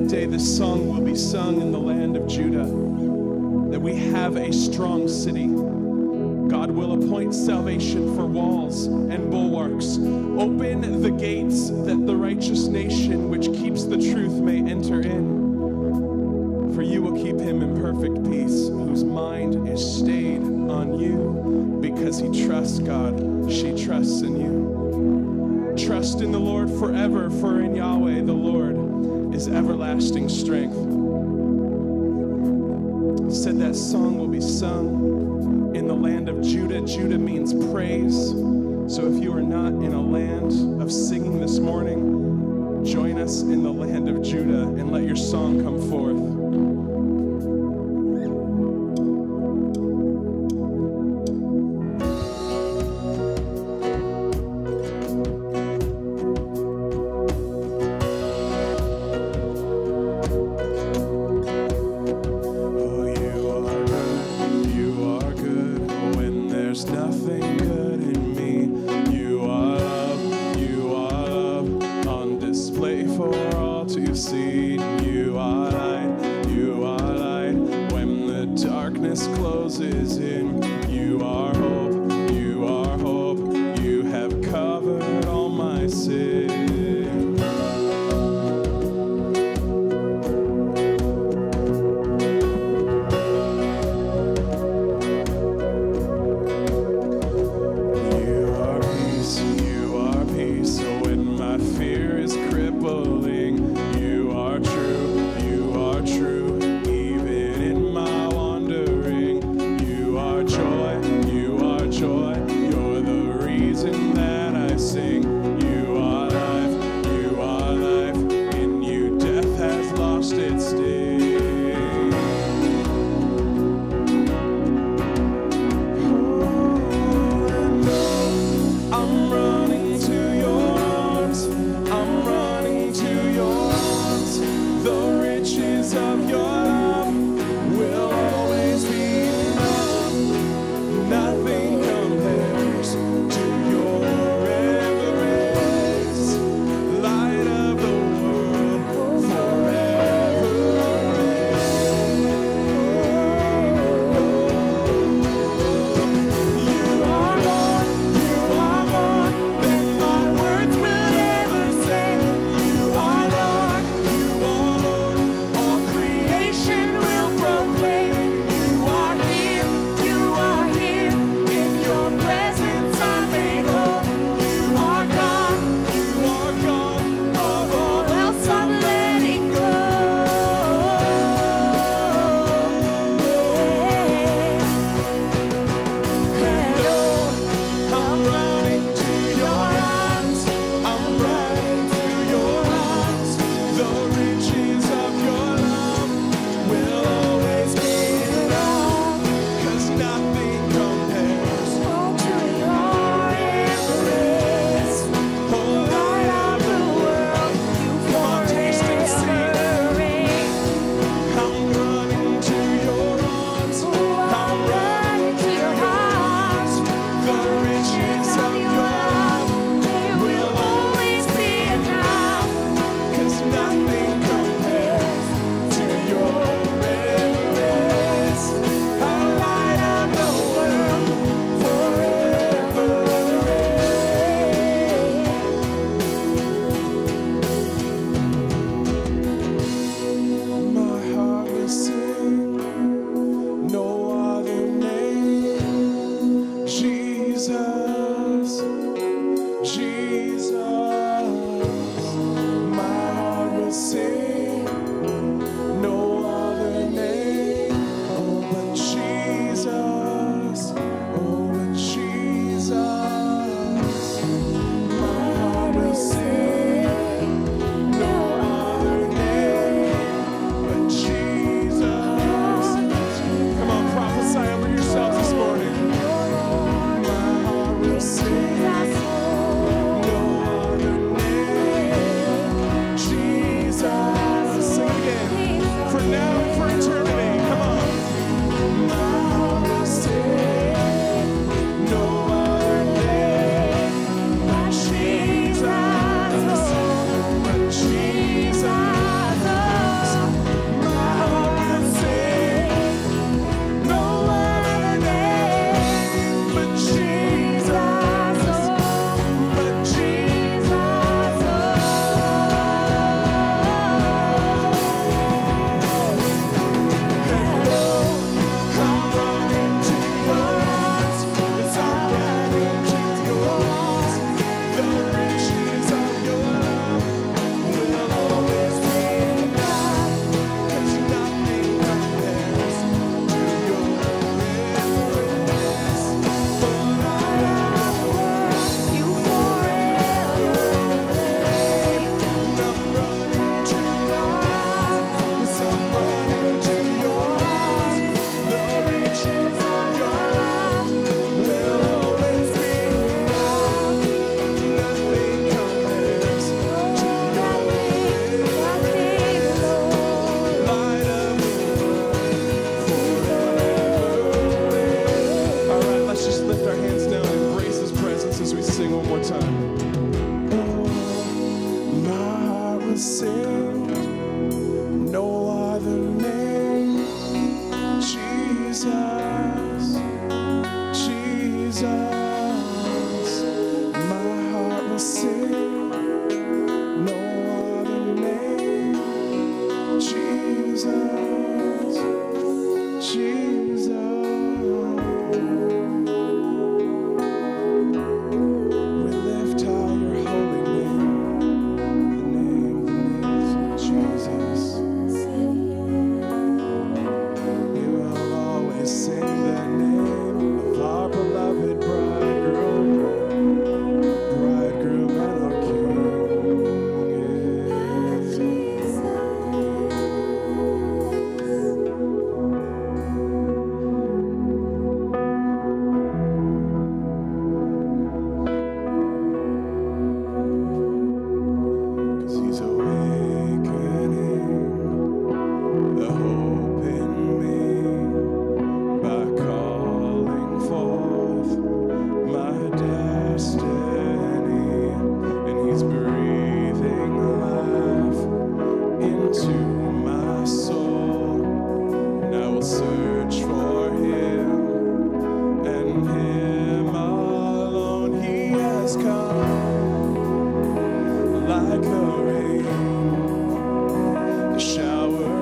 that day this song will be sung in the land of Judah that we have a strong city. God will appoint salvation for walls and bulwarks. Open the gates that the righteous nation which keeps the truth may enter in. For you will keep him in perfect peace, whose mind is stayed on you because he trusts God. She trusts in you. Trust in the Lord forever, for in Yahweh the Lord everlasting strength. He said that song will be sung in the land of Judah. Judah means praise. So if you are not in a land of singing this morning, join us in the land of Judah and let your song come forth.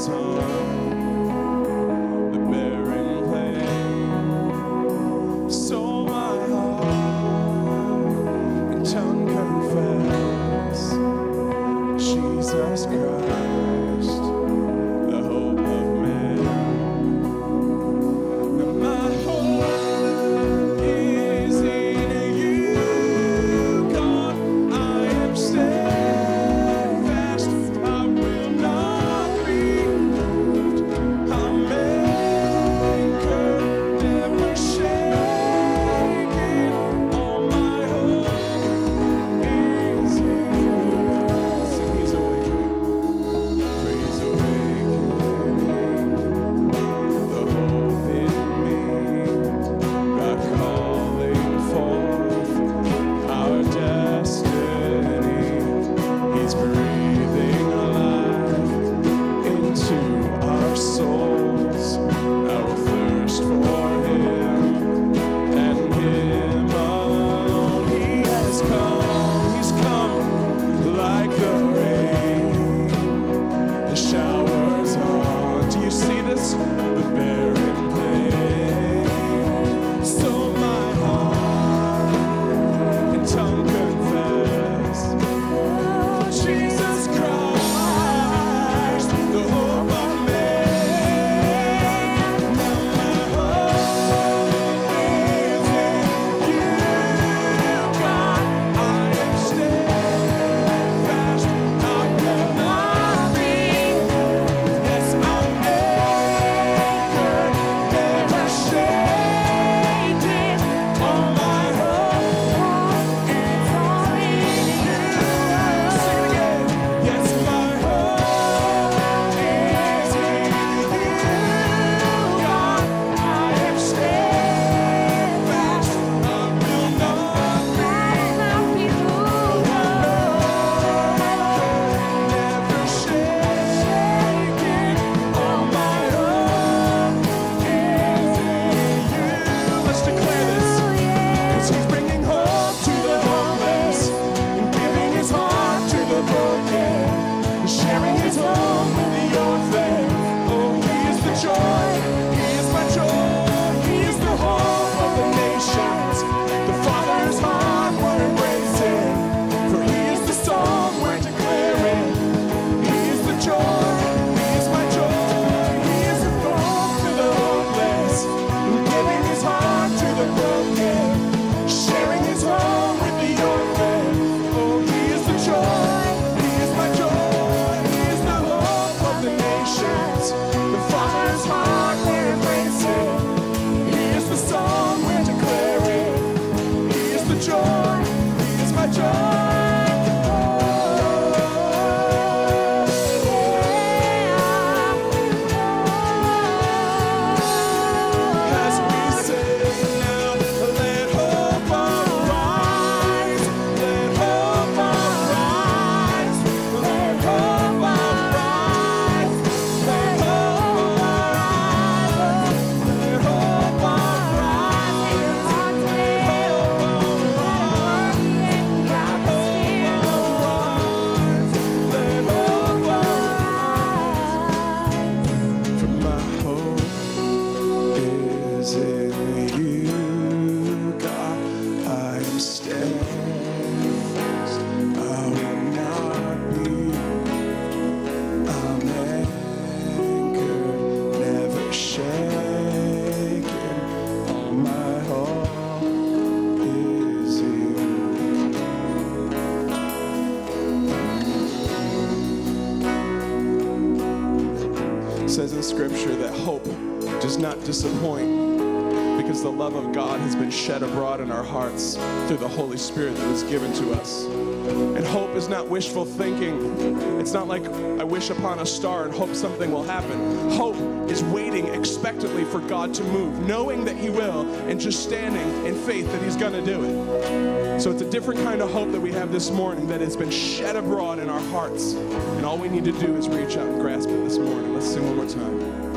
So. Abroad in our hearts through the Holy Spirit that was given to us. And hope is not wishful thinking. It's not like I wish upon a star and hope something will happen. Hope is waiting expectantly for God to move, knowing that He will, and just standing in faith that He's going to do it. So it's a different kind of hope that we have this morning that has been shed abroad in our hearts. And all we need to do is reach out and grasp it this morning. Let's sing one more time.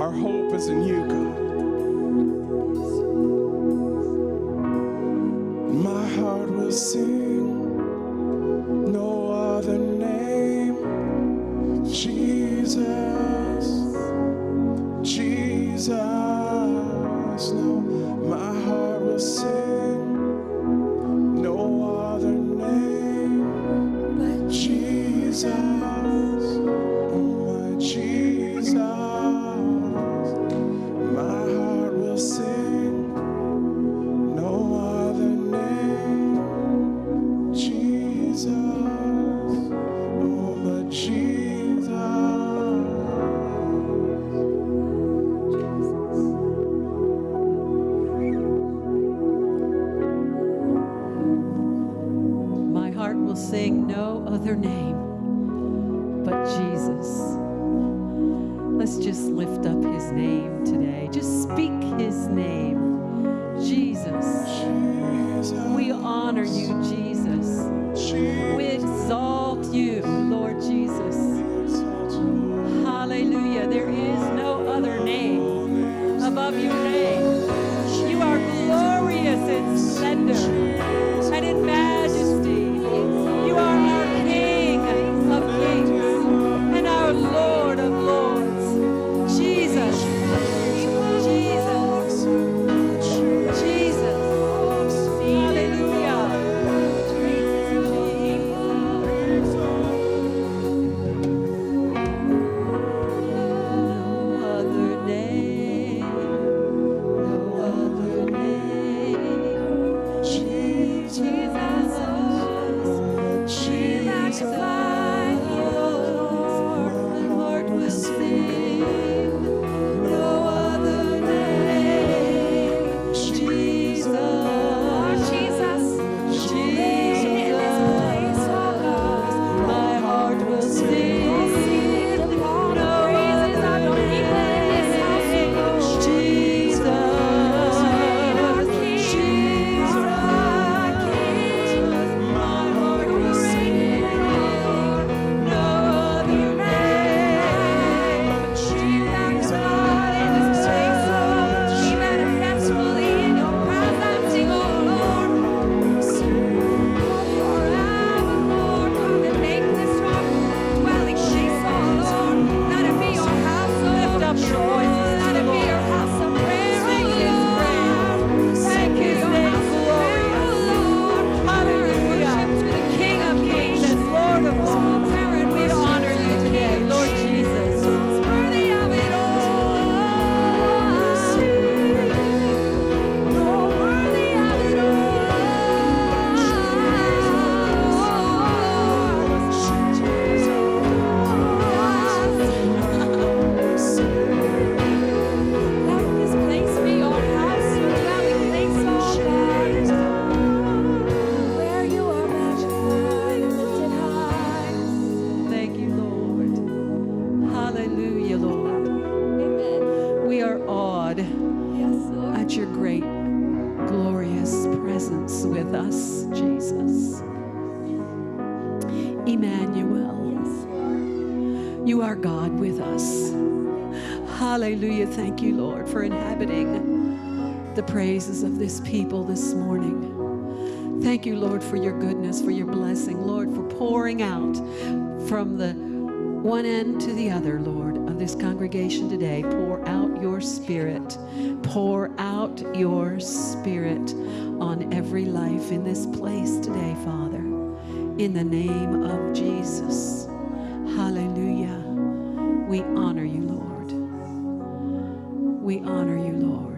Our hope is in you, God. My heart will sing will sing no other name but Jesus. Let's just lift up his name today. Just speak his name. Jesus. We honor you, Jesus. We exalt you, Hallelujah, Lord. Amen. We are awed at your great, glorious presence with us, Jesus. Emmanuel, you are God with us. Hallelujah. Thank you, Lord, for inhabiting the praises of this people this morning. Thank you, Lord, for your goodness, for your blessing, Lord, for pouring out from the one end to the other, Lord, of this congregation today. Pour out your spirit. Pour out your spirit on every life in this place today, Father. In the name of Jesus. Hallelujah. We honor you, Lord. We honor you, Lord.